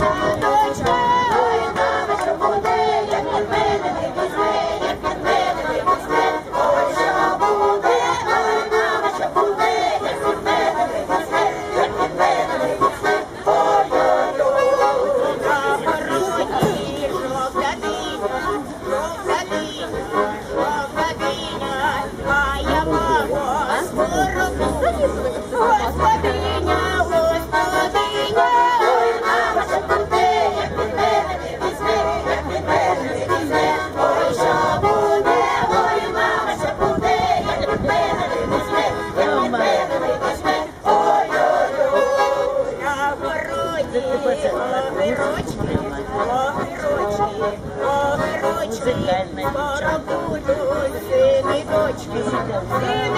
Oh, музыкальная девчонка. Сини, дочки, дочки.